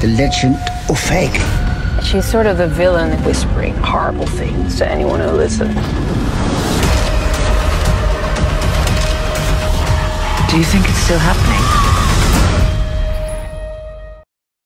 the legend of Fagin. She's sort of the villain whispering horrible things to anyone who listens. Do you think it's still happening?